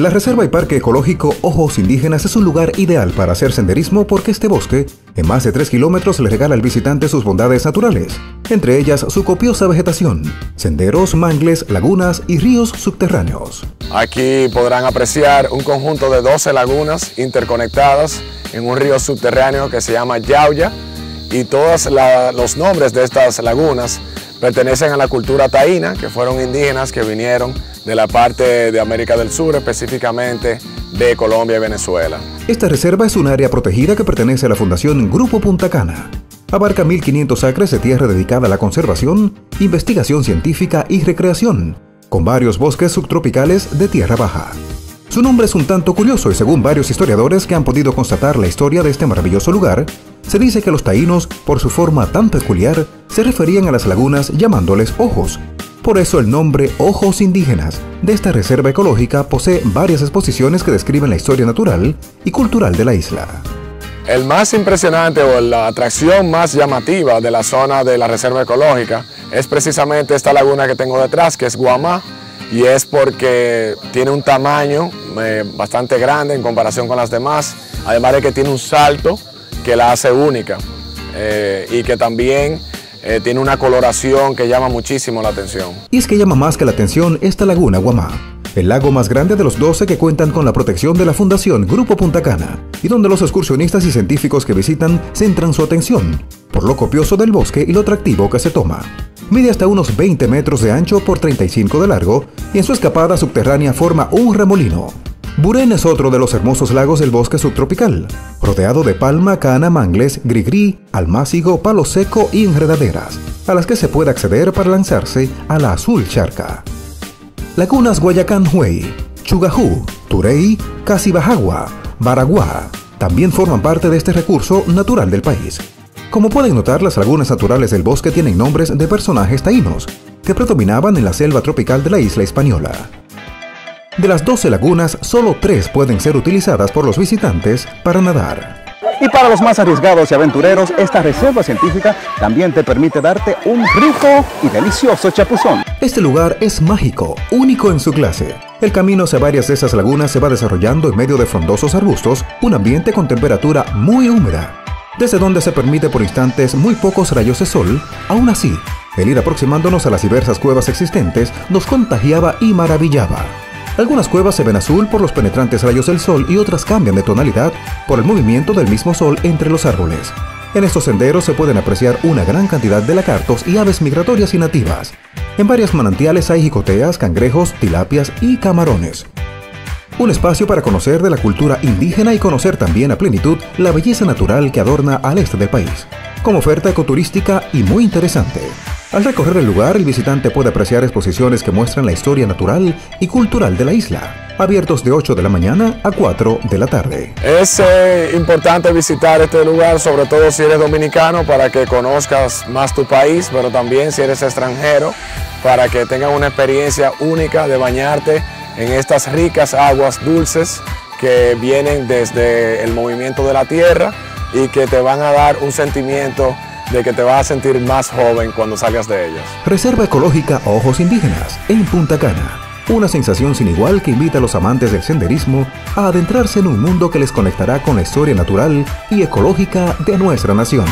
La Reserva y Parque Ecológico Ojos Indígenas es un lugar ideal para hacer senderismo porque este bosque, en más de 3 kilómetros, le regala al visitante sus bondades naturales, entre ellas su copiosa vegetación, senderos, mangles, lagunas y ríos subterráneos. Aquí podrán apreciar un conjunto de 12 lagunas interconectadas en un río subterráneo que se llama Yauya y todos los nombres de estas lagunas pertenecen a la cultura taína, que fueron indígenas que vinieron de la parte de América del Sur, específicamente de Colombia y Venezuela. Esta reserva es un área protegida que pertenece a la Fundación Grupo Punta Cana. Abarca 1.500 acres de tierra dedicada a la conservación, investigación científica y recreación, con varios bosques subtropicales de tierra baja. Su nombre es un tanto curioso y según varios historiadores que han podido constatar la historia de este maravilloso lugar, se dice que los taínos, por su forma tan peculiar, se referían a las lagunas llamándoles ojos, por eso el nombre Ojos Indígenas de esta reserva ecológica posee varias exposiciones que describen la historia natural y cultural de la isla. El más impresionante o la atracción más llamativa de la zona de la reserva ecológica es precisamente esta laguna que tengo detrás, que es Guamá, y es porque tiene un tamaño eh, bastante grande en comparación con las demás, además de que tiene un salto que la hace única eh, y que también eh, tiene una coloración que llama muchísimo la atención. Y es que llama más que la atención esta laguna Guamá, el lago más grande de los 12 que cuentan con la protección de la Fundación Grupo Punta Cana, y donde los excursionistas y científicos que visitan centran su atención, por lo copioso del bosque y lo atractivo que se toma. Mide hasta unos 20 metros de ancho por 35 de largo y en su escapada subterránea forma un remolino, Buren es otro de los hermosos lagos del bosque subtropical, rodeado de palma, cana, mangles, grigrí, almácigo, palo seco y enredaderas, a las que se puede acceder para lanzarse a la azul charca. Lagunas Guayacán Huey, Chugajú, Turey, Casibajagua, Baraguá también forman parte de este recurso natural del país. Como pueden notar, las lagunas naturales del bosque tienen nombres de personajes taínos que predominaban en la selva tropical de la isla española. De las 12 lagunas, solo 3 pueden ser utilizadas por los visitantes para nadar. Y para los más arriesgados y aventureros, esta reserva científica también te permite darte un rico y delicioso chapuzón. Este lugar es mágico, único en su clase. El camino hacia varias de esas lagunas se va desarrollando en medio de frondosos arbustos, un ambiente con temperatura muy húmeda, desde donde se permite por instantes muy pocos rayos de sol, aún así, el ir aproximándonos a las diversas cuevas existentes nos contagiaba y maravillaba. Algunas cuevas se ven azul por los penetrantes rayos del sol y otras cambian de tonalidad por el movimiento del mismo sol entre los árboles. En estos senderos se pueden apreciar una gran cantidad de lagartos y aves migratorias y nativas. En varias manantiales hay jicoteas, cangrejos, tilapias y camarones. Un espacio para conocer de la cultura indígena y conocer también a plenitud la belleza natural que adorna al este del país, como oferta ecoturística y muy interesante. Al recorrer el lugar, el visitante puede apreciar exposiciones que muestran la historia natural y cultural de la isla, abiertos de 8 de la mañana a 4 de la tarde. Es eh, importante visitar este lugar, sobre todo si eres dominicano, para que conozcas más tu país, pero también si eres extranjero, para que tengas una experiencia única de bañarte en estas ricas aguas dulces que vienen desde el movimiento de la tierra y que te van a dar un sentimiento de que te vas a sentir más joven cuando salgas de ellas. Reserva Ecológica Ojos Indígenas, en Punta Cana. Una sensación sin igual que invita a los amantes del senderismo a adentrarse en un mundo que les conectará con la historia natural y ecológica de nuestra nación.